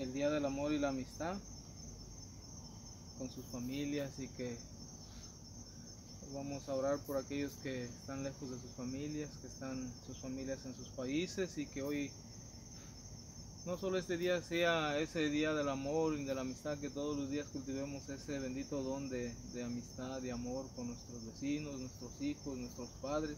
el Día del Amor y la Amistad con sus familias y que vamos a orar por aquellos que están lejos de sus familias, que están sus familias en sus países y que hoy no solo este día sea ese día del amor y de la amistad, que todos los días cultivemos ese bendito don de, de amistad, de amor con nuestros vecinos, nuestros hijos, nuestros padres.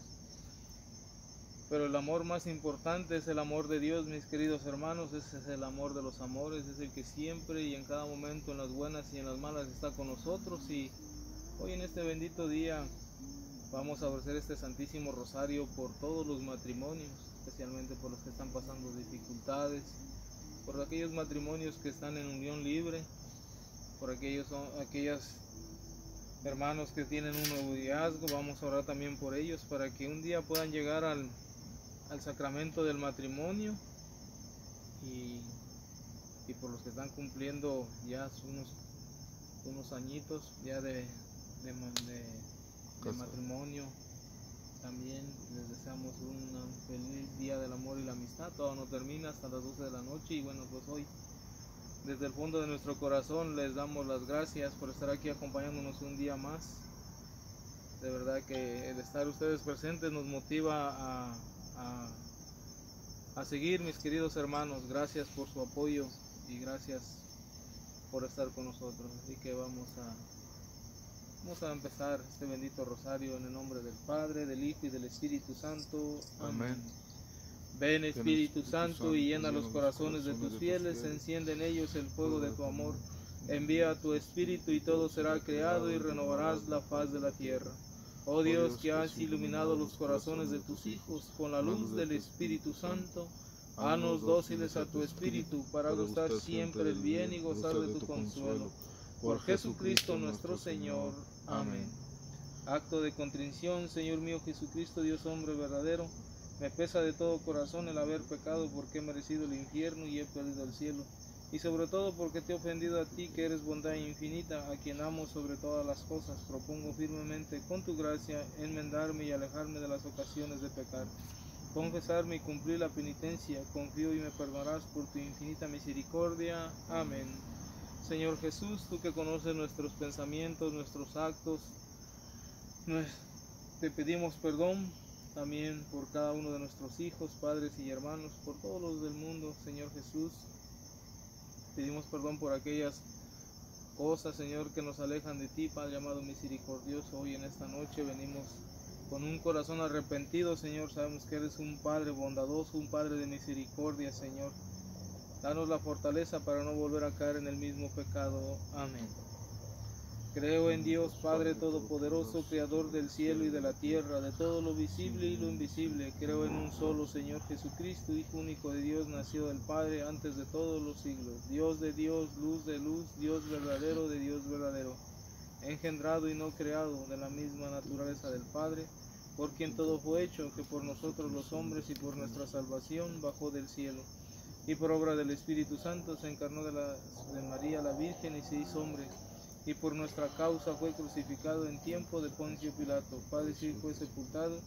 Pero el amor más importante es el amor de Dios, mis queridos hermanos, ese es el amor de los amores, es el que siempre y en cada momento, en las buenas y en las malas, está con nosotros. Y hoy en este bendito día vamos a ofrecer este Santísimo Rosario por todos los matrimonios, especialmente por los que están pasando dificultades, por aquellos matrimonios que están en unión libre, por aquellos, aquellos hermanos que tienen un noviazgo, vamos a orar también por ellos para que un día puedan llegar al, al sacramento del matrimonio y, y, por los que están cumpliendo ya unos, unos añitos ya de, de, de, de matrimonio. También les deseamos un feliz día del amor y la amistad. Todo no termina hasta las 12 de la noche y bueno, pues hoy desde el fondo de nuestro corazón les damos las gracias por estar aquí acompañándonos un día más. De verdad que el estar ustedes presentes nos motiva a, a, a, seguir, mis queridos hermanos. Gracias por su apoyo y gracias por estar con nosotros. Así que vamos a, vamos a empezar este bendito rosario en el nombre del Padre, del Hijo y del Espíritu Santo. Amén. Ven Espíritu Santo y llena los corazones de tus fieles, enciende en ellos el fuego de tu amor. Envía a tu Espíritu y todo será creado y renovarás la faz de la tierra. Oh Dios que has iluminado los corazones de tus hijos con la luz del Espíritu Santo, hanos dóciles a tu Espíritu para gustar siempre el bien y gozar de tu consuelo. Por Jesucristo nuestro Señor. Amén. Acto de contrición, Señor mío Jesucristo, Dios hombre verdadero. Me pesa de todo corazón el haber pecado porque he merecido el infierno y he perdido el cielo. Y sobre todo porque te he ofendido a ti, que eres bondad infinita, a quien amo sobre todas las cosas. Propongo firmemente, con tu gracia, enmendarme y alejarme de las ocasiones de pecar. Confesarme y cumplir la penitencia. Confío y me perdonarás por tu infinita misericordia. Amén. Señor Jesús, tú que conoces nuestros pensamientos, nuestros actos, te pedimos perdón también por cada uno de nuestros hijos, padres y hermanos, por todos los del mundo, Señor Jesús. Pedimos perdón por aquellas cosas, Señor, que nos alejan de ti, Padre amado misericordioso. Hoy en esta noche venimos con un corazón arrepentido, Señor. Sabemos que eres un Padre bondadoso, un Padre de misericordia, Señor. Danos la fortaleza para no volver a caer en el mismo pecado. Amén. Creo en Dios Padre Todopoderoso, Creador del cielo y de la tierra, de todo lo visible y lo invisible. Creo en un solo Señor Jesucristo, Hijo único de Dios, nacido del Padre antes de todos los siglos. Dios de Dios, luz de luz, Dios verdadero de Dios verdadero. Engendrado y no creado de la misma naturaleza del Padre, por quien todo fue hecho, que por nosotros los hombres y por nuestra salvación bajó del cielo. Y por obra del Espíritu Santo se encarnó de, la, de María la Virgen y se hizo hombre y por nuestra causa fue crucificado en tiempo de Poncio Pilato, padeció y fue sepultado,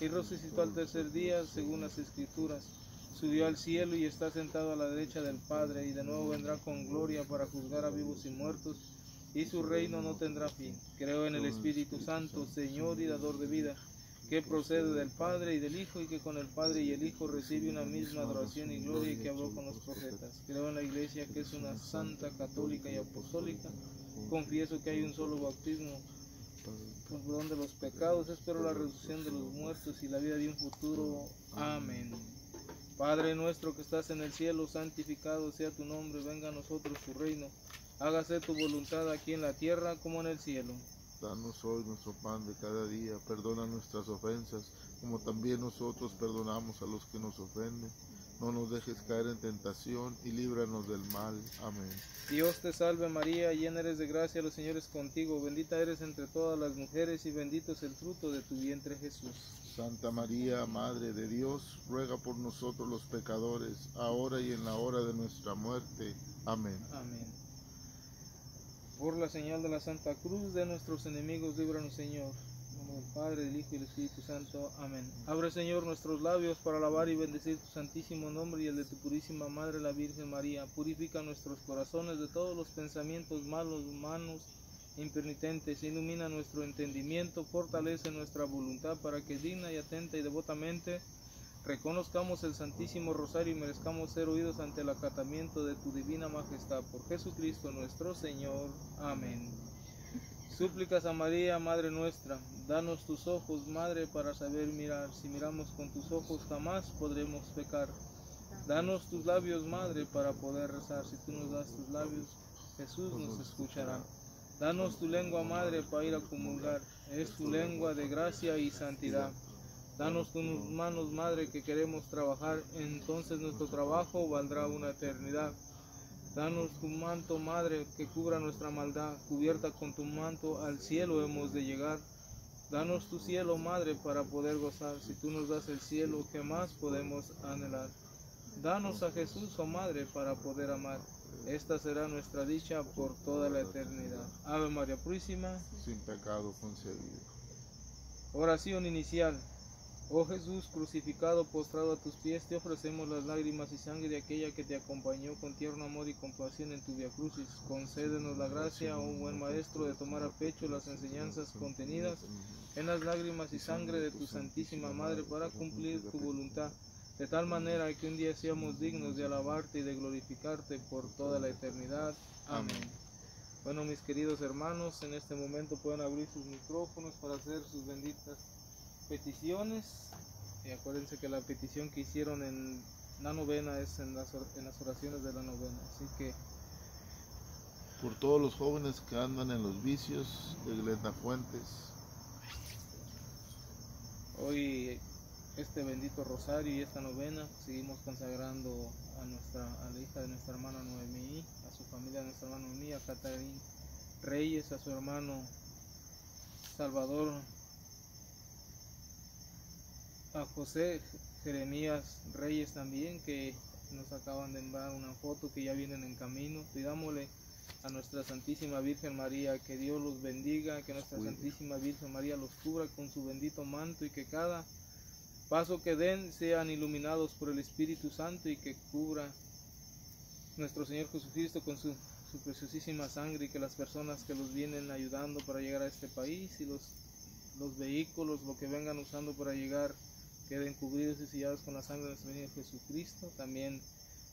y resucitó al tercer día, según las Escrituras. Subió al cielo y está sentado a la derecha del Padre, y de nuevo vendrá con gloria para juzgar a vivos y muertos, y su reino no tendrá fin. Creo en el Espíritu Santo, Señor y dador de vida, que procede del Padre y del Hijo, y que con el Padre y el Hijo recibe una misma adoración y gloria, y que habló con los profetas. Creo en la Iglesia, que es una santa, católica y apostólica, Confieso que hay un solo bautismo perdón de los pecados. Espero la resurrección de los muertos y la vida de un futuro. Amén. Padre nuestro que estás en el cielo, santificado sea tu nombre. Venga a nosotros tu reino. Hágase tu voluntad aquí en la tierra como en el cielo. Danos hoy nuestro pan de cada día. Perdona nuestras ofensas, como también nosotros perdonamos a los que nos ofenden no nos dejes caer en tentación y líbranos del mal. Amén. Dios te salve María, llena eres de gracia, los señores contigo, bendita eres entre todas las mujeres y bendito es el fruto de tu vientre Jesús. Santa María, Madre de Dios, ruega por nosotros los pecadores, ahora y en la hora de nuestra muerte. Amén. Amén. Por la señal de la Santa Cruz de nuestros enemigos, líbranos Señor. Nombre del Padre, Hijo y del Espíritu Santo. Amén. Abre, Señor, nuestros labios para alabar y bendecir tu santísimo nombre y el de tu purísima Madre, la Virgen María. Purifica nuestros corazones de todos los pensamientos malos, humanos impenitentes. Ilumina nuestro entendimiento, fortalece nuestra voluntad para que digna y atenta y devotamente reconozcamos el Santísimo Rosario y merezcamos ser oídos ante el acatamiento de tu divina majestad. Por Jesucristo nuestro Señor. Amén. Súplicas a María, Madre nuestra, danos tus ojos, Madre, para saber mirar. Si miramos con tus ojos jamás podremos pecar. Danos tus labios, Madre, para poder rezar. Si tú nos das tus labios, Jesús nos escuchará. Danos tu lengua, Madre, para ir a comulgar. Es tu lengua de gracia y santidad. Danos tus manos, Madre, que queremos trabajar. Entonces nuestro trabajo valdrá una eternidad. Danos tu manto, Madre, que cubra nuestra maldad. Cubierta con tu manto al cielo hemos de llegar. Danos tu cielo, Madre, para poder gozar. Si tú nos das el cielo, ¿qué más podemos anhelar? Danos a Jesús, oh Madre, para poder amar. Esta será nuestra dicha por toda la eternidad. Ave María Purísima. Sin pecado concebido. Oración inicial. Oh Jesús crucificado, postrado a tus pies, te ofrecemos las lágrimas y sangre de aquella que te acompañó con tierno amor y compasión en tu via crucis. Concédenos la gracia, oh buen Maestro, de tomar a pecho las enseñanzas contenidas en las lágrimas y sangre de tu Santísima Madre para cumplir tu voluntad, de tal manera que un día seamos dignos de alabarte y de glorificarte por toda la eternidad. Amén. Bueno, mis queridos hermanos, en este momento pueden abrir sus micrófonos para hacer sus benditas peticiones. Y acuérdense que la petición que hicieron en la novena es en las, en las oraciones de la novena. Así que Por todos los jóvenes que andan en los vicios de Glenda Fuentes, hoy este bendito rosario y esta novena seguimos consagrando a nuestra a la hija de nuestra hermana Noemí, a su familia de nuestra hermana Noemí, a Catarín Reyes, a su hermano Salvador, a José Jeremías Reyes también que nos acaban de enviar una foto que ya vienen en camino. Pidámosle a nuestra Santísima Virgen María que Dios los bendiga, que nuestra. Santísima Virgen María los cubra con su bendito manto y que cada paso que den sean iluminados por el Espíritu Santo y que cubra nuestro Señor Jesucristo con su, su preciosísima sangre y que las personas que los vienen ayudando para llegar a este país y los, los vehículos, lo que vengan usando para llegar, queden cubridos y sellados con la sangre de nuestro Señor Jesucristo. También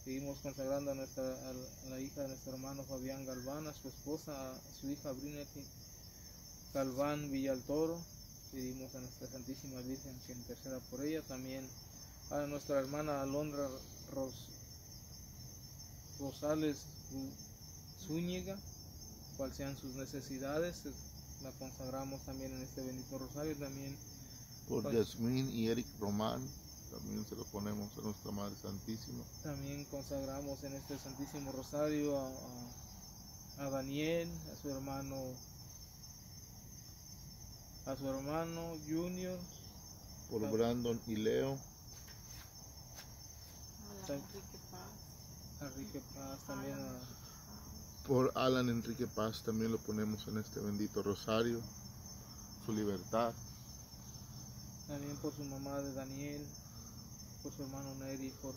seguimos consagrando a, nuestra, a la, hija de nuestro hermano Fabián Galván, a su esposa, a su hija Brinety Galván Villaltoro. Pedimos a nuestra Santísima Virgen que interceda por ella. También a nuestra hermana Alondra Ros, Rosales Zú- Zúñiga, cual sean sus necesidades. La consagramos también en este bendito rosario. También por Pues- Yasmín y Eric Román, también se lo ponemos a nuestra Madre Santísima. También consagramos en este Santísimo Rosario a, a- a Daniel, a su hermano, a su hermano Junior, por. Brandon y Leo, Sí. Enrique Paz. a Enrique Paz, también a, por Alan Enrique Paz, también lo ponemos en este bendito rosario, su libertad, también por su mamá de Daniel, por su hermano Neri, por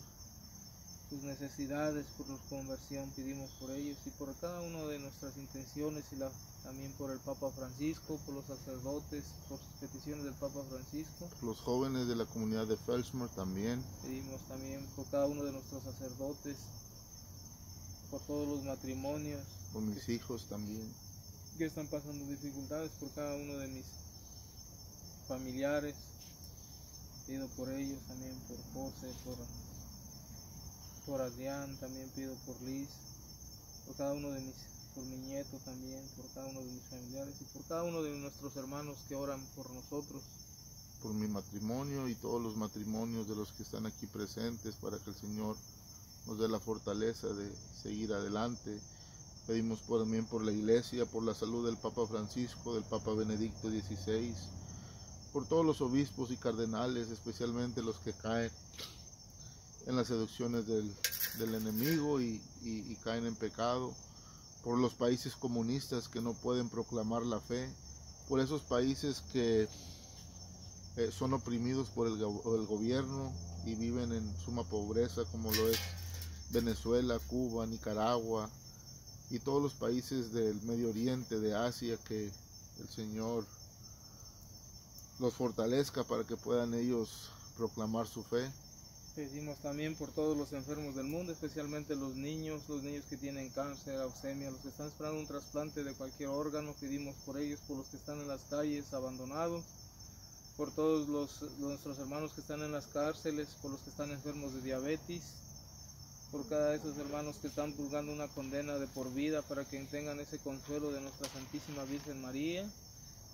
sus necesidades, por su conversión, pedimos por ellos y por cada una de nuestras intenciones y la, también por el Papa Francisco, por los sacerdotes, por sus peticiones del Papa Francisco. por los jóvenes de la comunidad de Felsmore también, Pedimos también por cada uno de nuestros sacerdotes, por todos los matrimonios por mis hijos también, que están pasando dificultades, por cada uno de mis familiares. Pido por ellos también, por José, por, por Adrián, también pido por Liz, por cada uno de mis, por mi nieto también, por cada uno de mis familiares y por cada uno de nuestros hermanos que oran por nosotros. por mi matrimonio y todos los matrimonios de los que están aquí presentes para que el Señor nos dé la fortaleza de seguir adelante. Pedimos también por la iglesia, por la salud del Papa Francisco, del Papa Benedicto XVI, por todos los obispos y cardenales, especialmente los que caen en las seducciones del, enemigo y, caen en pecado, por los países comunistas que no pueden proclamar la fe por esos países que eh, son oprimidos por el, el gobierno y viven en suma pobreza, como lo es Venezuela, Cuba, Nicaragua y todos los países del Medio Oriente, de Asia, que el Señor los fortalezca para que puedan ellos proclamar su fe. Pedimos también por todos los enfermos del mundo, especialmente los niños, los niños que tienen cáncer, leucemia, los que están esperando un trasplante de cualquier órgano. Pedimos por ellos, por los que están en las calles abandonados, por todos los, nuestros hermanos que están en las cárceles, por los que están enfermos de diabetes, por cada de esos hermanos que están purgando una condena de por vida para que tengan ese consuelo de nuestra Santísima Virgen María.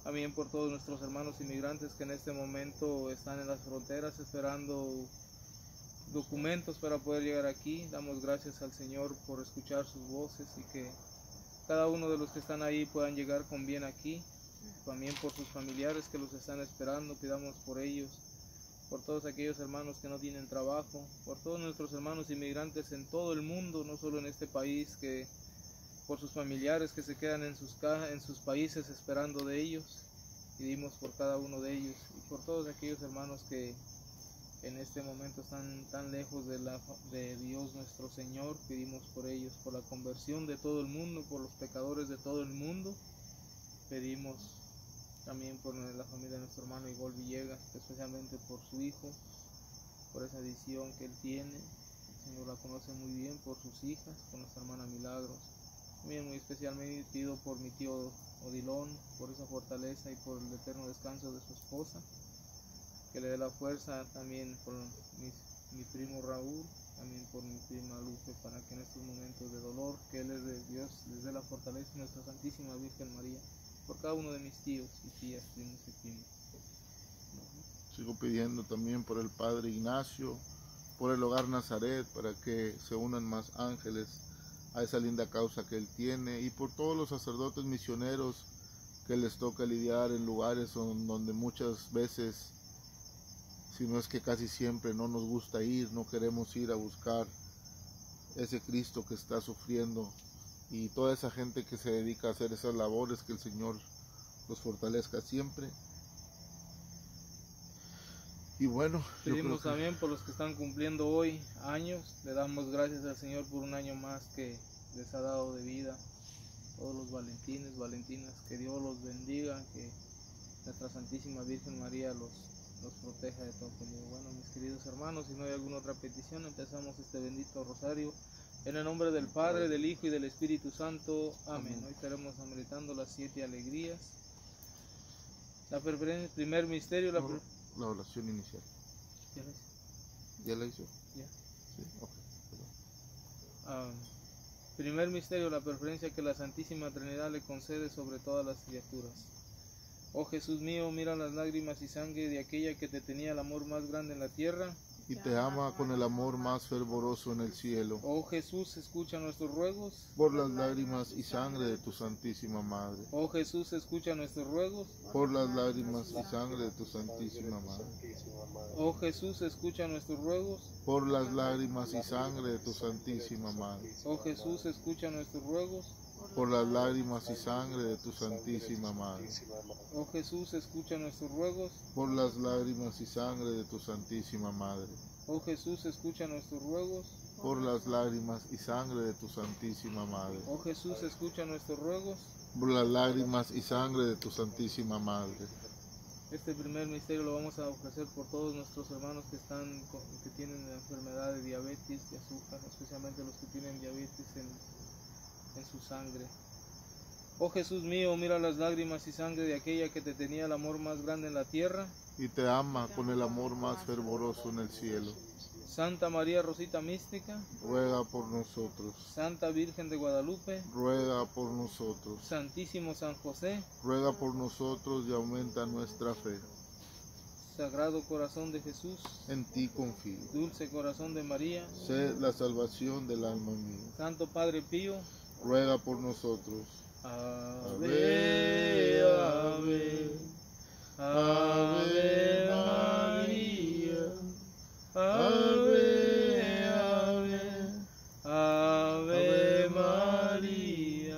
También por todos nuestros hermanos inmigrantes que en este momento están en las fronteras esperando documentos para poder llegar aquí. Damos gracias al Señor por escuchar sus voces y que cada uno de los que están ahí puedan llegar con bien aquí. También por sus familiares que los están esperando, pidamos por ellos, por todos aquellos hermanos que no tienen trabajo, por todos nuestros hermanos inmigrantes en todo el mundo, no solo en este país, que por sus familiares que se quedan en sus, en sus países esperando de ellos. Pedimos por cada uno de ellos y por todos aquellos hermanos que en este momento están tan lejos de, la, de Dios nuestro Señor. Pedimos por ellos, por la conversión de todo el mundo, por los pecadores de todo el mundo. Pedimos también por la familia de nuestro hermano Igor Villegas, especialmente por su hijo, por esa visión que él tiene. El Señor la conoce muy bien por sus hijas, por nuestra hermana Milagros. Muy especialmente pido por mi tío Odilón, por esa fortaleza y por el eterno descanso de su esposa que le dé la fuerza también por mi, mi primo Raúl, también por mi prima Lupe, para que en estos momentos de dolor, que Él es de Dios, les dé la fortaleza y nuestra Santísima Virgen María, por cada uno de mis tíos y tías, primos y primas. Sigo pidiendo también por el Padre Ignacio, por el Hogar Nazaret, para que se unan más ángeles a esa linda causa que él tiene, y por todos los sacerdotes misioneros que les toca lidiar en lugares donde muchas veces, si no es que casi siempre no nos gusta ir, no queremos ir a buscar ese Cristo que está sufriendo, y toda esa gente que se dedica a hacer esas labores, que el Señor los fortalezca siempre. Y bueno, Pedimos que- también por los que están cumpliendo hoy años, le damos gracias al Señor por un año más que les ha dado de vida. Todos los valentines, valentinas, que Dios los bendiga, que nuestra Santísima Virgen María los, los proteja de todo peligro. Bueno, mis queridos hermanos, si no hay alguna otra petición, empezamos este bendito rosario. En el nombre del Padre, del Hijo y del Espíritu Santo. Amén. Amén. Hoy estaremos meditando las siete alegrías. La primer misterio, la la oración inicial. ¿Ya la hice? ¿Ya la hizo? Ya. Sí, ok. Ah, primer misterio, la preferencia que la Santísima Trinidad le concede sobre todas las criaturas. Oh Jesús mío, mira las lágrimas y sangre de aquella que te tenía el amor más grande en la tierra. Y te ama con el amor más fervoroso en el cielo, Oh Jesús, escucha nuestros ruegos. por las lágrimas y sangre de tu Santísima Madre, Oh Jesús, escucha nuestros ruegos. por las lágrimas y sangre de tu Santísima Madre, Oh Jesús, escucha nuestros ruegos. por las lágrimas y sangre de tu Santísima Madre, Oh Jesús, escucha nuestros ruegos. Por las lágrimas y sangre de tu Santísima Madre, Oh Jesús, escucha nuestros ruegos. por las lágrimas y sangre de tu Santísima Madre, Oh Jesús, escucha nuestros ruegos. por las lágrimas y sangre de tu Santísima Madre, Oh Jesús, escucha nuestros ruegos. por las lágrimas y sangre de tu Santísima Madre. Este primer misterio lo vamos a ofrecer por todos nuestros hermanos que están que tienen la enfermedad de diabetes, de azúcar, especialmente los que tienen diabetes en, en su sangre. Oh Jesús mío, mira las lágrimas y sangre de aquella que te tenía el amor más grande en la tierra. y te ama con el amor más fervoroso en el cielo. Santa María Rosita Mística, Ruega por nosotros, Santa Virgen de Guadalupe, ruega por nosotros, Santísimo San José, ruega por nosotros y aumenta nuestra fe. Sagrado Corazón de Jesús, En ti confío. Dulce Corazón de María, Sé la salvación del alma mía. Santo Padre Pío, Ruega por nosotros. Ave, ave, ave María, ave, ave, ave María.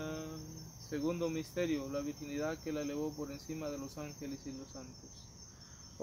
Segundo Segundo misterio, la virginidad que la elevó por encima de los ángeles y los santos.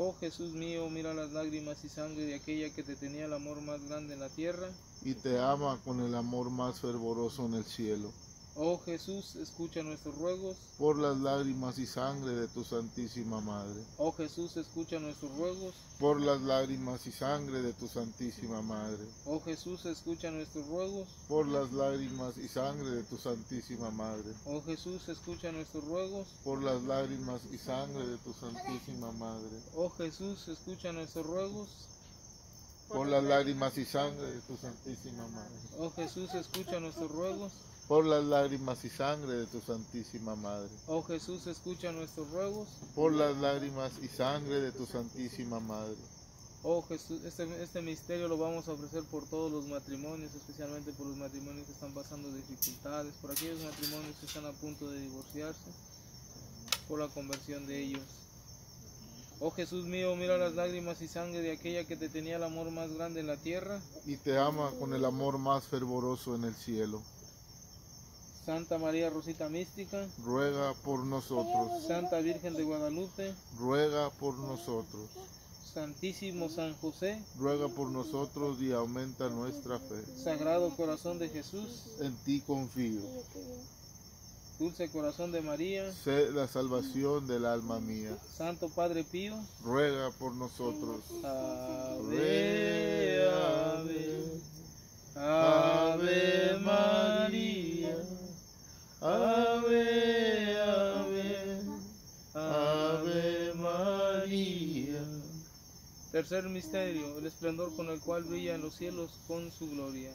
Oh Jesús mío, mira las lágrimas y sangre de aquella que te tenía el amor más grande en la tierra. y te ama con el amor más fervoroso en el cielo. Oh Jesús, escucha nuestros ruegos. Por las lágrimas y sangre de tu Santísima Madre. Oh Jesús, escucha nuestros ruegos. Por las lágrimas y sangre de tu Santísima Madre. Oh Jesús, escucha nuestros ruegos. Por las lágrimas y sangre de tu Santísima Madre. Oh Jesús, escucha nuestros ruegos. Por las lágrimas y sangre de tu Santísima Madre. Oh Jesús, escucha nuestros ruegos. Por las lágrimas y sangre de tu Santísima Madre. Oh Jesús, escucha nuestros ruegos. Por las lágrimas y sangre de tu Santísima Madre. Oh Jesús, escucha nuestros ruegos. Por las lágrimas y sangre de tu Santísima Madre. Oh Jesús, este, este misterio lo vamos a ofrecer por todos los matrimonios, especialmente por los matrimonios que están pasando dificultades, por aquellos matrimonios que están a punto de divorciarse, por la conversión de ellos. Oh Jesús mío, mira las lágrimas y sangre de aquella que te tenía el amor más grande en la tierra. y te ama con el amor más fervoroso en el cielo. Santa María Rosita Mística, Ruega por nosotros, Santa Virgen de Guadalupe, ruega por nosotros, Santísimo San José, ruega por nosotros y aumenta nuestra fe. Sagrado Corazón de Jesús, En ti confío. Dulce Corazón de María, Sé la salvación del alma mía. Santo Padre Pío, Ruega por nosotros. Ave, ave, ave María, Tercer misterio, el esplendor con el cual brilla en los cielos con su gloria.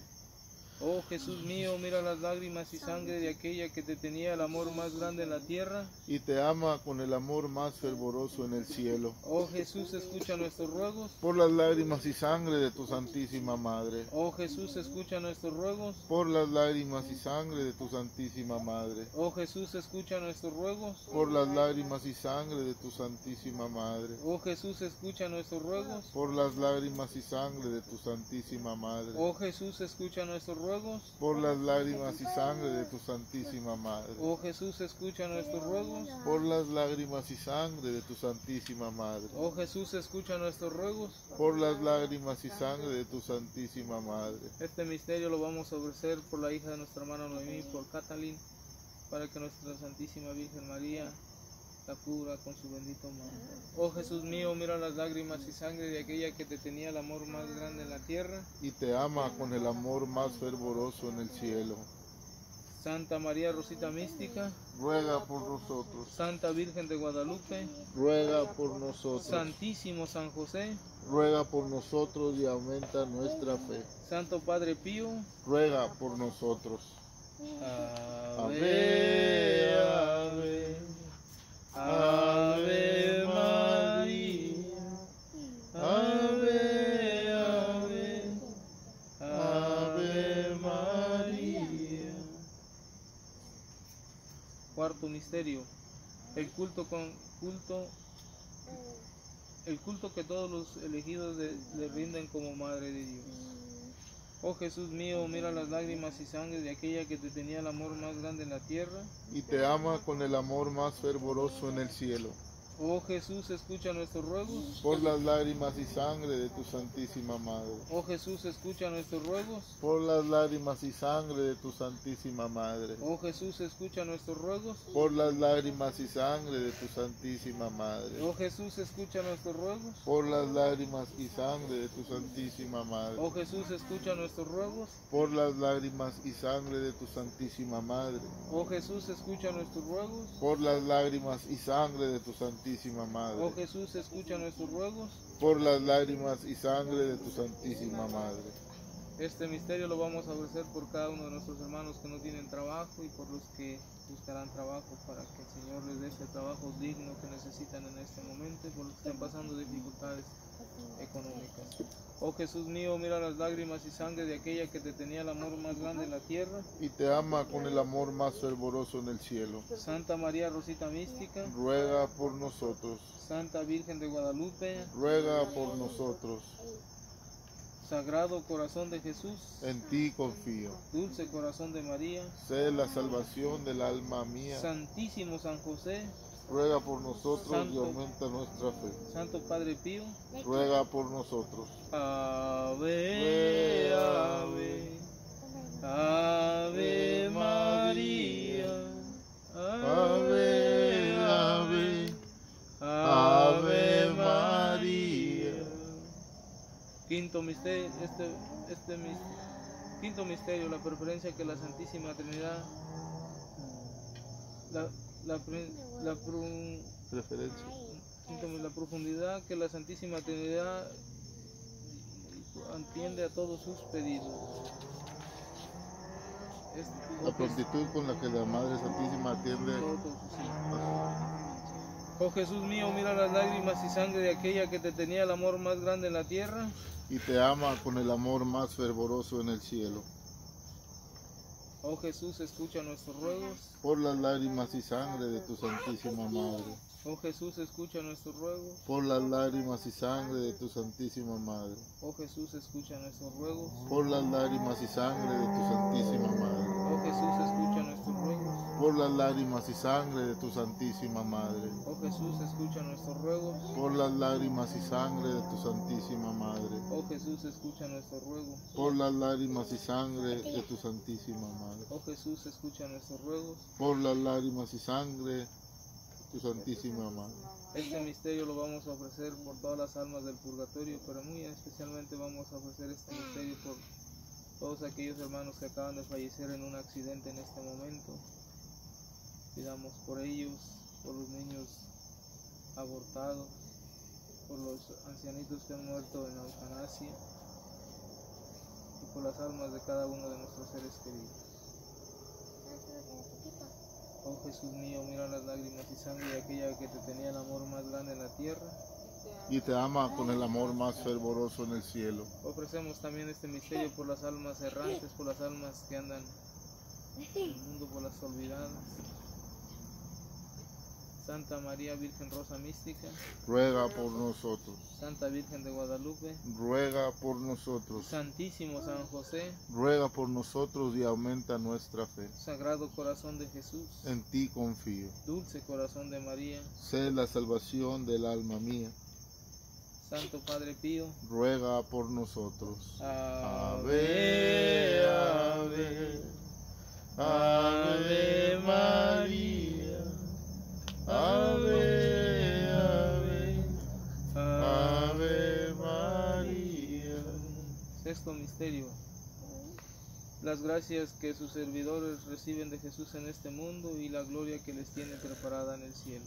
Oh Jesús mío, mira las lágrimas y sangre de aquella que te tenía el amor más grande en la tierra. Y te ama con el amor más fervoroso en el cielo. Oh Jesús, escucha nuestros ruegos. Por las lágrimas y sangre de tu Santísima Madre. Oh Jesús, escucha nuestros ruegos. Por las lágrimas y sangre de tu Santísima Madre. Oh Jesús, escucha nuestros ruegos. Por las lágrimas y sangre de tu Santísima Madre. Oh Jesús, escucha nuestros ruegos. Por las lágrimas y sangre de tu Santísima Madre. Oh Jesús, escucha nuestros ruegos. Por las lágrimas y sangre de tu Santísima Madre. Oh Jesús, escucha nuestros ruegos. Por las lágrimas y sangre de tu Santísima Madre. Oh Jesús, escucha nuestros ruegos. Por las lágrimas y sangre de tu Santísima Madre. Este misterio lo vamos a ofrecer por la hija de nuestra hermana Noemí, por Catalín, para que nuestra Santísima Virgen María la cubra con su bendito manto. Oh Jesús mío, mira las lágrimas y sangre de aquella que te tenía el amor más grande en la tierra. Y te ama con el amor más fervoroso en el cielo. Santa María Rosita Mística, Ruega por nosotros. Santa Virgen de Guadalupe, Ruega por nosotros. Santísimo San José, Ruega por nosotros y aumenta nuestra fe. Santo Padre Pío, Ruega por nosotros. Ave, ave María, ave, ave, María. Cuarto misterio, el culto con culto, el culto que todos los elegidos le rinden como Madre de Dios. Oh Jesús mío, mira las lágrimas y sangre de aquella que te tenía el amor más grande en la tierra. Y te ama con el amor más fervoroso en el cielo. Oh Jesús, escucha nuestros ruegos. Por las lágrimas y sangre de tu Santísima Madre. Oh Jesús, escucha nuestros ruegos. Por las lágrimas y sangre de tu Santísima Madre. Oh Jesús, escucha nuestros ruegos. Por las lágrimas y sangre de tu Santísima Madre. Oh Jesús, escucha nuestros ruegos. Por las lágrimas y sangre de tu Santísima Madre. Oh Jesús, escucha nuestros ruegos. Por las lágrimas y sangre de tu Santísima Madre. Oh Jesús, escucha nuestros ruegos. Por las lágrimas y sangre de tu Santísima Madre. Oh Jesús, escucha nuestros ruegos. Por las lágrimas y sangre de tu Santísima Madre. Este misterio lo vamos a ofrecer por cada uno de nuestros hermanos que no tienen trabajo y por los que buscarán trabajo para que el Señor les dé ese trabajo digno que necesitan en este momento y por los que estén pasando dificultades económicas. Oh Jesús mío, mira las lágrimas y sangre de aquella que te tenía el amor más grande en la tierra. Y te ama con el amor más fervoroso en el cielo. Santa María Rosita Mística, Ruega por nosotros. Santa Virgen de Guadalupe, Ruega por nosotros. Sagrado corazón de Jesús, En ti confío. dulce corazón de María, Sé la salvación del alma mía. Santísimo San José, Ruega por nosotros y aumenta nuestra fe. Santo Padre Pío, Ruega por nosotros. Ave, ave, ave María, Ave, ave, Ave María. Quinto misterio, este, este mis- quinto misterio, la preferencia que la Santísima Trinidad, la, la, pre- la pro- Preferencia. quinto, la profundidad que la Santísima Trinidad atiende a todos sus pedidos. Es- La prontitud con la que la Madre Santísima atiende. Sí. Oh Jesús mío, mira las lágrimas y sangre de aquella que te tenía el amor más grande en la tierra. y te ama con el amor más fervoroso en el cielo. Oh Jesús, escucha nuestros ruegos. Por las lágrimas y sangre de tu Santísima Madre. Oh Jesús, escucha nuestros ruegos. Por las lágrimas y sangre de tu Santísima Madre. Oh Jesús, escucha nuestros ruegos. Por las lágrimas y sangre de tu Santísima Madre. Oh Jesús, escucha nuestros ruegos. Por las lágrimas y sangre de tu Santísima Madre. Oh Jesús, escucha nuestros ruegos. Por las lágrimas y sangre de tu Santísima Madre. Oh Jesús, escucha nuestros ruegos. Por las lágrimas y sangre de tu Santísima Madre. Oh Jesús, escucha nuestros ruegos. Por las lágrimas y sangre tu Santísima Madre. Este misterio lo vamos a ofrecer por todas las almas del purgatorio, pero muy especialmente vamos a ofrecer este misterio por todos aquellos hermanos que acaban de fallecer en un accidente en este momento. Pidamos por ellos, por los niños abortados, por los ancianitos que han muerto en la eutanasia y por las almas de cada uno de nuestros seres queridos. Oh Jesús mío, mira las lágrimas y sangre de aquella que te tenía el amor más grande en la tierra. Y te ama con el amor más fervoroso en el cielo. Ofrecemos también este misterio por las almas errantes, por las almas que andan en el mundo, por las olvidadas. Santa María Virgen Rosa Mística, Ruega por nosotros. Santa Virgen de Guadalupe, Ruega por nosotros. Santísimo San José, Ruega por nosotros y aumenta nuestra fe. Sagrado Corazón de Jesús, En ti confío. Dulce Corazón de María, Sé la salvación del alma mía. Santo Padre Pío, Ruega por nosotros. Ave, ave, Ave María, Ave, ave, Ave María. Sexto misterio. Las gracias que sus servidores reciben de Jesús en este mundo y la gloria que les tiene preparada en el cielo.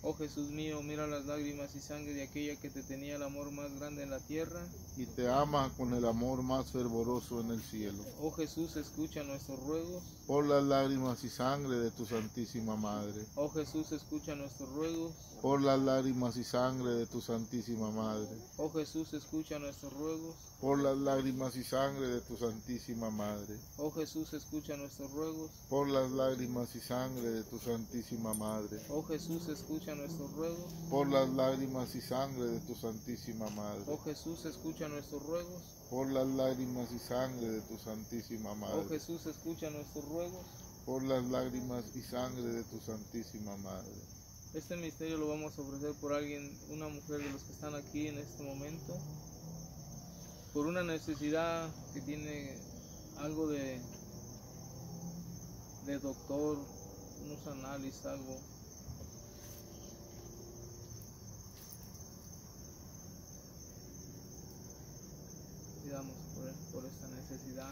Oh Jesús mío, mira las lágrimas y sangre de aquella que te tenía el amor más grande en la tierra. Y te ama con el amor más fervoroso en el cielo. Oh Jesús, escucha nuestros ruegos. Por las lágrimas y sangre de tu Santísima Madre. Oh Jesús, escucha nuestros ruegos. Por las lágrimas y sangre de tu Santísima Madre. Oh Jesús, escucha nuestros ruegos. Por las lágrimas y sangre de tu Santísima Madre. Oh Jesús, escucha nuestros ruegos. Por las lágrimas y sangre de tu Santísima Madre. Oh Jesús, escucha nuestros ruegos. Por las lágrimas y sangre de tu Santísima Madre. Oh Jesús, escucha nuestros ruegos. Por las lágrimas y sangre de tu Santísima Oh Madre. Jesús, escucha nuestros ruegos. Por las lágrimas y sangre de tu Santísima Madre. Este misterio lo vamos a ofrecer por alguien, una mujer de los que están aquí en este momento, por una necesidad que tiene algo de, de doctor, unos análisis, algo. Pidamos por, por esta necesidad.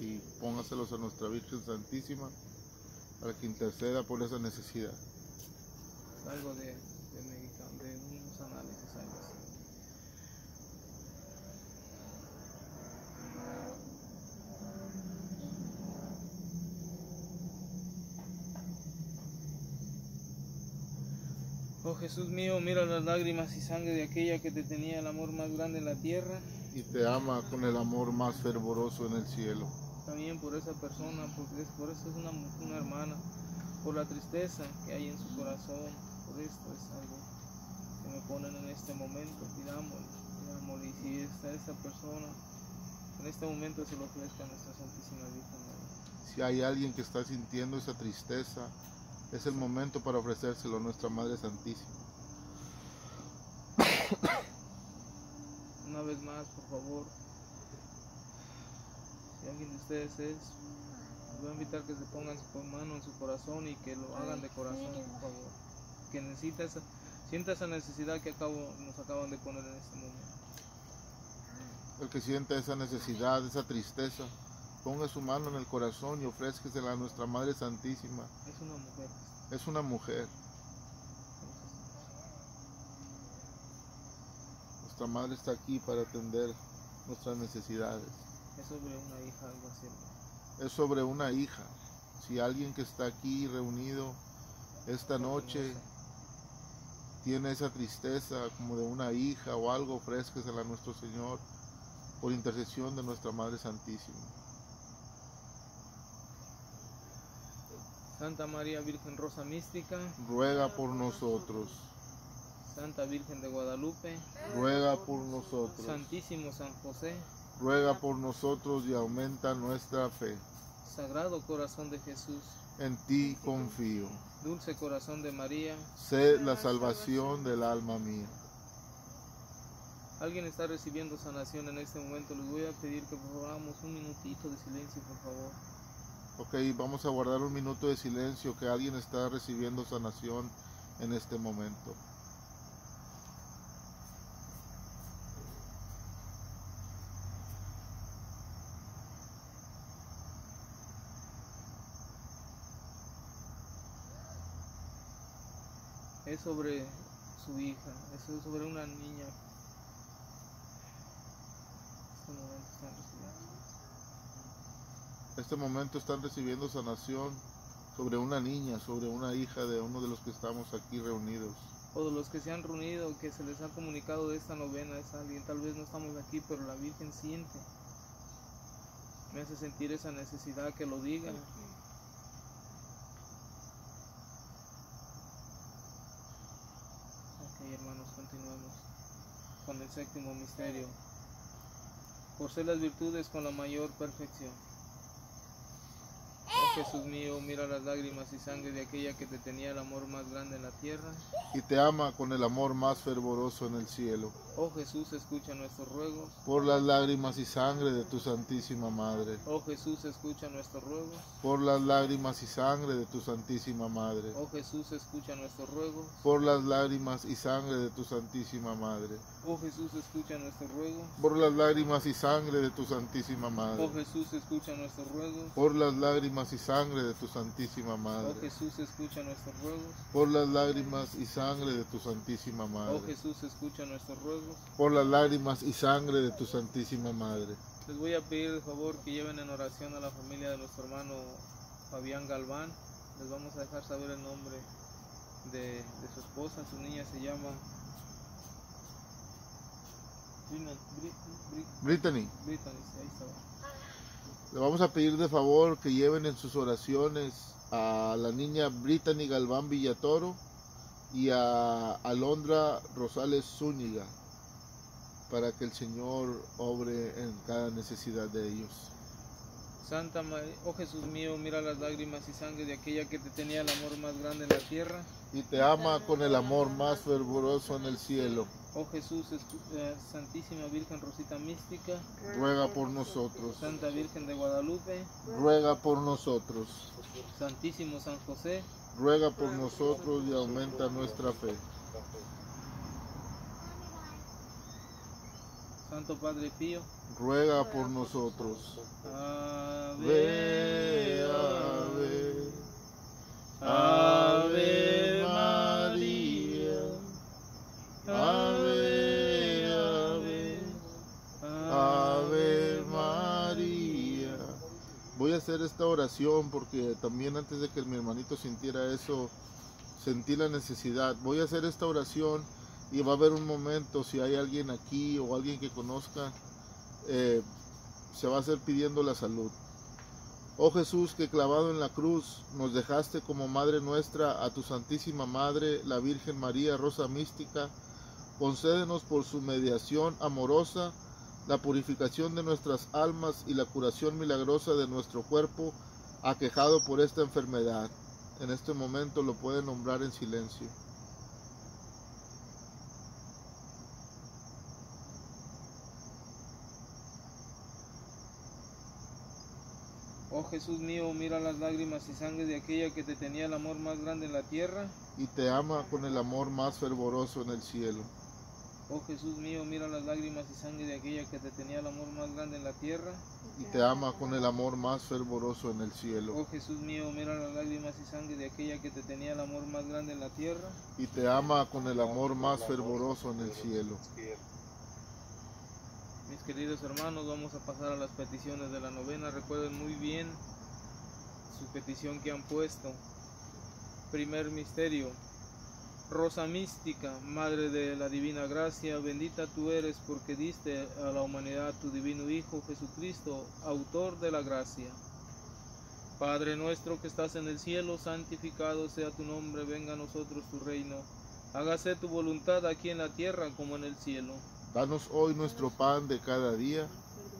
Y póngaselos a nuestra Virgen Santísima para que interceda por esa necesidad. algo de, de, de unos análisis, algo así. Oh Jesús mío, mira las lágrimas y sangre de aquella que te tenía el amor más grande en la tierra. Y te ama con el amor más fervoroso en el cielo. También por esa persona, porque es, por eso es una, hermana, por la tristeza que hay en su corazón, por esto es algo que me ponen en este momento, pidamos, amor, y si está esa persona, en este momento se lo ofrezca a nuestra Santísima Virgen María. Si hay alguien que está sintiendo esa tristeza, es el momento para ofrecérselo a nuestra Madre Santísima. Más, por favor, si alguien de ustedes es, les voy a invitar que se pongan su mano en su corazón y que lo hagan de corazón, por favor. Que necesita esa, sienta esa necesidad que acabo, nos acaban de poner en este momento. El que sienta esa necesidad, esa tristeza, ponga su mano en el corazón y ofrézquesela a nuestra Madre Santísima. Es una mujer. Es una mujer. Nuestra Madre está aquí para atender nuestras necesidades. Es sobre una hija, algo así. Es sobre una hija. Si alguien que está aquí reunido esta noche tiene esa tristeza como de una hija o algo, ofrézquesela a nuestro Señor por intercesión de nuestra Madre Santísima. Santa María Virgen Rosa Mística, Ruega por nosotros. Santa Virgen de Guadalupe, Ruega por nosotros. Santísimo San José, Ruega por nosotros y aumenta nuestra fe. Sagrado Corazón de Jesús, En ti confío. Dulce Corazón de María. Sé la salvación del alma mía. Alguien está recibiendo sanación en este momento. Les voy a pedir que hagamos un minutito de silencio, por favor. Ok, vamos a guardar un minuto de silencio que alguien está recibiendo sanación en este momento. Es sobre su hija, es sobre una niña. Este momento están recibiendo. Este momento están recibiendo sanación sobre una niña, sobre una hija de uno de los que estamos aquí reunidos. O de los que se han reunido, que se les ha comunicado de esta novena es alguien. Tal vez no estamos aquí, pero la Virgen siente. Me hace sentir esa necesidad que lo digan. Ok, hermanos, continuemos con el séptimo misterio. Por ser las virtudes con la mayor perfección. Oh Jesús mío, mira las lágrimas y sangre de aquella que te tenía el amor más grande en la tierra. Y te ama con el amor más fervoroso en el cielo. Oh Jesús, escucha nuestros ruegos. Por las lágrimas y sangre de tu Santísima Madre. Oh Jesús, escucha nuestros ruegos. Por las lágrimas y sangre de tu Santísima Madre. Oh Jesús, escucha nuestros ruegos. Por las lágrimas y sangre de tu Santísima Madre. Oh Jesús, escucha nuestros ruegos. Por las lágrimas y sangre de tu Santísima Oh Madre. Jesús, escucha nuestros ruegos. Por las lágrimas y sangre de tu Santísima Oh Madre. Jesús, escucha nuestros ruegos. Por las lágrimas y sangre de tu Santísima Oh Madre. Jesús, escucha nuestros ruegos. Por las lágrimas y sangre de tu Santísima Madre. Les voy a pedir de favor que lleven en oración a la familia de nuestro hermano Fabián Galván. Les vamos a dejar saber el nombre de, de su esposa. Su niña se llama Brittany, Brittany, sí, ahí está. Le vamos a pedir de favor que lleven en sus oraciones a la niña Brittany Galván Villatoro y a Alondra Rosales Zúñiga para que el Señor obre en cada necesidad de ellos. Santa María, oh Jesús mío, mira las lágrimas y sangre de aquella que te tenía el amor más grande en la tierra. Y te ama con el amor más fervoroso en el cielo. Oh Jesús, eh, Santísima Virgen Rosita Mística, Ruega por nosotros. Santa Virgen de Guadalupe, Ruega por nosotros. Santísimo San José, Ruega por nosotros y aumenta nuestra fe. Santo Padre Pío, Ruega por nosotros. Ave, Ave, Ave hacer esta oración porque también antes de que mi hermanito sintiera eso, sentí la necesidad. Voy a hacer esta oración y va a haber un momento, si hay alguien aquí o alguien que conozca, eh, se va a hacer pidiendo la salud. Oh Jesús, que clavado en la cruz nos dejaste como Madre nuestra a tu Santísima Madre, la Virgen María, Rosa Mística, concédenos por su mediación amorosa la purificación de nuestras almas y la curación milagrosa de nuestro cuerpo aquejado por esta enfermedad. En este momento lo puede nombrar en silencio. Oh Jesús mío, mira las lágrimas y sangre de aquella que te tenía el amor más grande en la tierra. y te ama con el amor más fervoroso en el cielo. Oh Jesús mío, mira las lágrimas y sangre de aquella que te tenía el amor más grande en la tierra. y te ama con el amor más fervoroso en el cielo. Oh Jesús mío, mira las lágrimas y sangre de aquella que te tenía el amor más grande en la tierra. y te ama con el amor más fervoroso en el cielo. Mis queridos hermanos, vamos a pasar a las peticiones de la novena. Recuerden muy bien su petición que han puesto. Primer misterio. Rosa mística, Madre de la Divina Gracia, bendita tú eres porque diste a la humanidad tu divino Hijo Jesucristo, autor de la gracia. Padre nuestro que estás en el cielo, santificado sea tu nombre, venga a nosotros tu reino. Hágase tu voluntad aquí en la tierra como en el cielo. Danos hoy nuestro pan de cada día.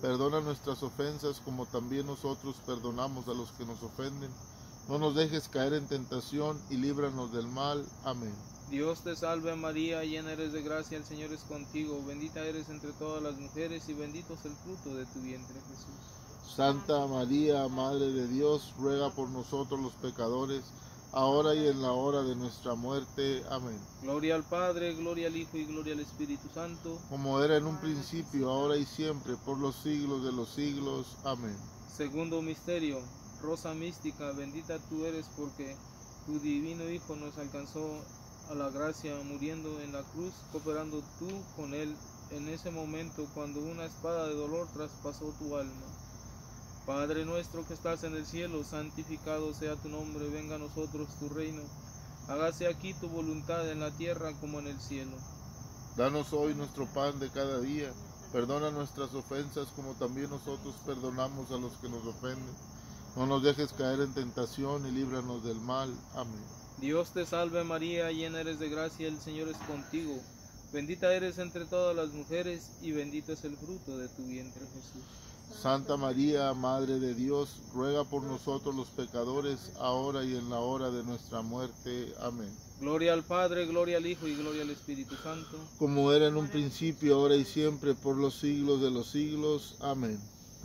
Perdona nuestras ofensas como también nosotros perdonamos a los que nos ofenden. No nos dejes caer en tentación y líbranos del mal. Amén. Dios te salve María, llena eres de gracia, el Señor es contigo, bendita eres entre todas las mujeres y bendito es el fruto de tu vientre Jesús. Santa María, Madre de Dios, ruega por nosotros los pecadores, ahora y en la hora de nuestra muerte. Amén. Gloria al Padre, gloria al Hijo y gloria al Espíritu Santo. Como era en un principio, ahora y siempre, por los siglos de los siglos. Amén. Segundo misterio, Rosa mística, bendita tú eres porque tu divino Hijo nos alcanzó a la gracia muriendo en la cruz, cooperando tú con él en ese momento cuando una espada de dolor traspasó tu alma. Padre nuestro que estás en el cielo, santificado sea tu nombre, venga a nosotros tu reino. Hágase aquí tu voluntad en la tierra como en el cielo. Danos hoy nuestro pan de cada día. Perdona nuestras ofensas como también nosotros perdonamos a los que nos ofenden. No nos dejes caer en tentación y líbranos del mal. Amén. Dios te salve María, llena eres de gracia, el Señor es contigo. Bendita eres entre todas las mujeres y bendito es el fruto de tu vientre Jesús. Santa María, Madre de Dios, ruega por nosotros los pecadores, ahora y en la hora de nuestra muerte. Amén. Gloria al Padre, gloria al Hijo y gloria al Espíritu Santo. Como era en un principio, ahora y siempre, por los siglos de los siglos. Amén.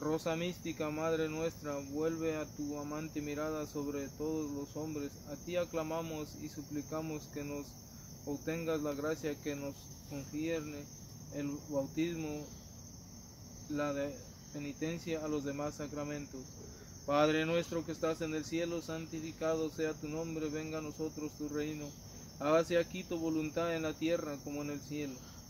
Rosa mística, Madre nuestra, vuelve a tu amante mirada sobre todos los hombres. A ti aclamamos y suplicamos que nos obtengas la gracia que nos confierne el bautismo, la de penitencia a los demás sacramentos. Padre nuestro que estás en el cielo, santificado sea tu nombre, venga a nosotros tu reino. Hágase aquí tu voluntad en la tierra como en el cielo.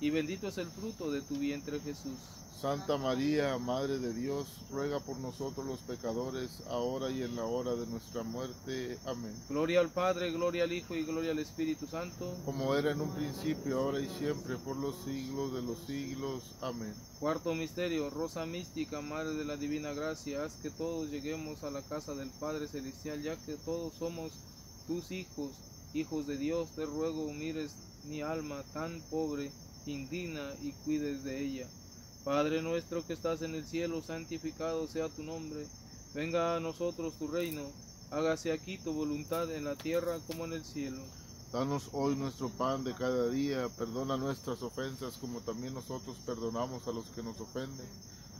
y bendito es el fruto de tu vientre Jesús. Santa María, Madre de Dios, ruega por nosotros los pecadores, ahora y en la hora de nuestra muerte. Amén. Gloria al Padre, gloria al Hijo y gloria al Espíritu Santo. Como era en un principio, ahora y siempre, por los siglos de los siglos. Amén. Cuarto misterio, Rosa mística, Madre de la Divina Gracia, haz que todos lleguemos a la casa del Padre Celestial, ya que todos somos tus hijos, hijos de Dios. Te ruego, mires mi alma tan pobre, indigna, y cuides de ella. Padre nuestro que estás en el cielo, santificado sea tu nombre. Venga a nosotros tu reino. Hágase aquí tu voluntad en la tierra como en el cielo. Danos hoy nuestro pan de cada día. Perdona nuestras ofensas como también nosotros perdonamos a los que nos ofenden.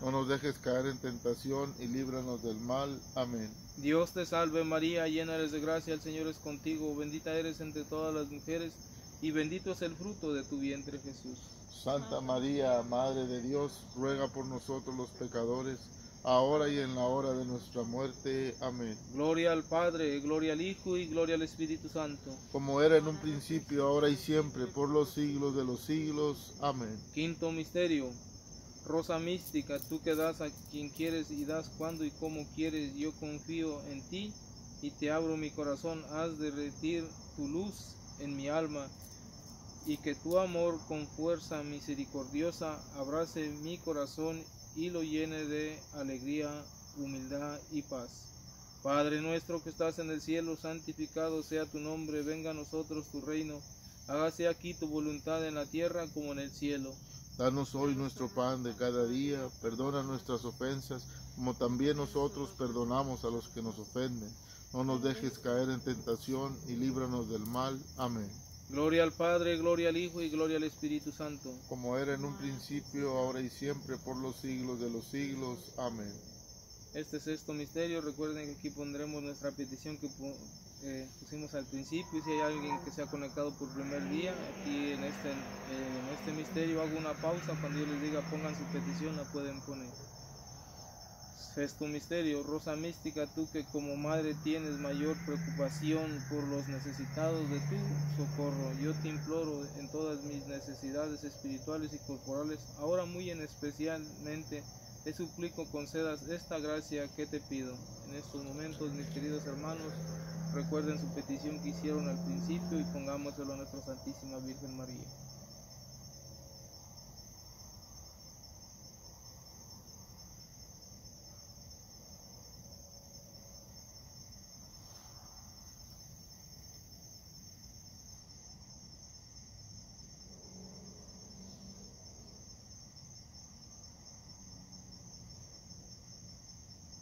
No nos dejes caer en tentación y líbranos del mal. Amén. Dios te salve María, llena eres de gracia, el Señor es contigo. Bendita eres entre todas las mujeres y bendito es el fruto de tu vientre Jesús. Santa María, Madre de Dios, ruega por nosotros los pecadores, ahora y en la hora de nuestra muerte. Amén. Gloria al Padre, gloria al Hijo y gloria al Espíritu Santo. Como era en un principio, ahora y siempre, por los siglos de los siglos. Amén. Quinto misterio. Rosa mística, tú que das a quien quieres y das cuando y como quieres, yo confío en ti y te abro mi corazón, haz derretir tu luz en mi alma y que tu amor con fuerza misericordiosa abrace mi corazón y lo llene de alegría, humildad y paz. Padre nuestro que estás en el cielo, santificado sea tu nombre, venga a nosotros tu reino, hágase aquí tu voluntad en la tierra como en el cielo. Danos hoy nuestro pan de cada día, perdona nuestras ofensas, como también nosotros perdonamos a los que nos ofenden. No nos dejes caer en tentación y líbranos del mal. Amén. Gloria al Padre, gloria al Hijo y gloria al Espíritu Santo. Como era en un principio, ahora y siempre, por los siglos de los siglos. Amén. Este sexto misterio, recuerden que aquí pondremos nuestra petición que eh, pusimos al principio. Si hay alguien que se ha conectado por primer día, aquí en este, eh, en este misterio hago una pausa. Cuando yo les diga pongan su petición, la pueden poner. Sexto misterio, Rosa Mística, tú que como madre tienes mayor preocupación por los necesitados de tu socorro, yo te imploro en todas mis necesidades espirituales y corporales, ahora muy en especialmente te suplico concedas esta gracia que te pido. En estos momentos, mis queridos hermanos, recuerden su petición que hicieron al principio y pongámoselo a nuestra Santísima Virgen María.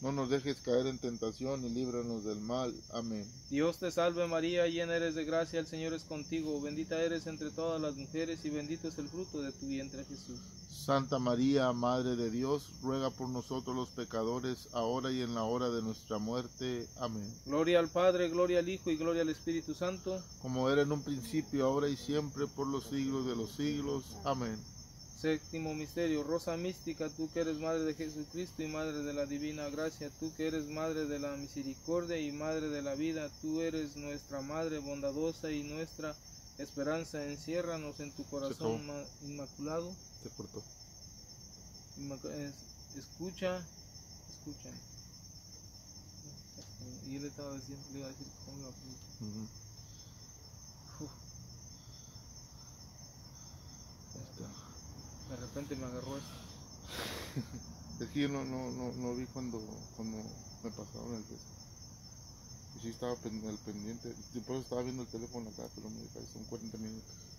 No nos dejes caer en tentación y líbranos del mal. Amén. Dios te salve María, llena eres de gracia, el Señor es contigo, bendita eres entre todas las mujeres y bendito es el fruto de tu vientre Jesús. Santa María, Madre de Dios, ruega por nosotros los pecadores, ahora y en la hora de nuestra muerte. Amén. Gloria al Padre, gloria al Hijo y gloria al Espíritu Santo. Como era en un principio, ahora y siempre, por los siglos de los siglos. Amén. Séptimo misterio, Rosa Mística, tú que eres Madre de Jesucristo y Madre de la Divina Gracia, tú que eres Madre de la Misericordia y Madre de la Vida, tú eres nuestra Madre bondadosa y nuestra esperanza, enciérranos en tu corazón inmaculado. Se es- Escucha, escucha. Y yo le estaba diciendo, le iba a decir cómo iba a poner. Ujú. Uf, Ahí está. De repente me agarró esto. Es que yo no, no, no, no vi cuando, cuando me pasaron el test. Y sí estaba al pendiente. Y por eso estaba viendo el teléfono acá, pero me cae, son 40 minutos.